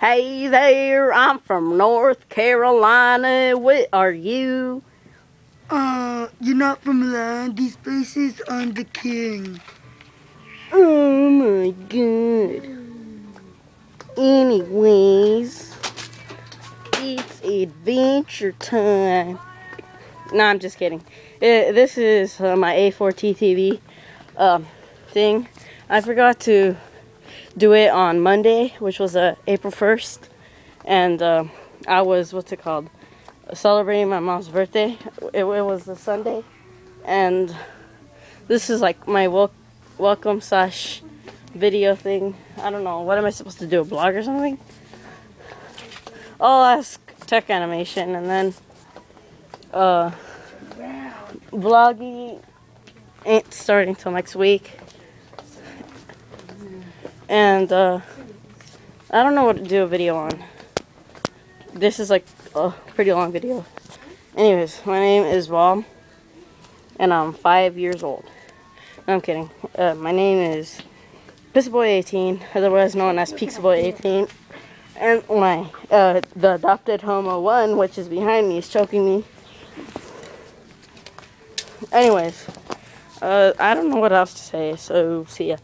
Hey there, I'm from North Carolina. What are you? Uh, you're not from land. These places I'm the king. Oh my god. Anyways, it's adventure time. No, I'm just kidding. Uh this is uh, my A4T TV um, thing. I forgot to do it on Monday, which was uh, April 1st. And uh, I was, what's it called? Celebrating my mom's birthday. It, it was a Sunday. And this is like my wel- welcome slash video thing. I don't know. What am I supposed to do? A blog or something? I'll ask tech animation and then uh vlogging ain't starting till next week. And uh I don't know what to do a video on. This is like a pretty long video. Anyways, my name is Bob and I'm five years old. No, I'm kidding. Uh, my name is Pixelboy18, otherwise known as Pixelboy18. And my, uh, the adopted homo one, which is behind me, is choking me. Anyways, uh, I don't know what else to say, so see ya.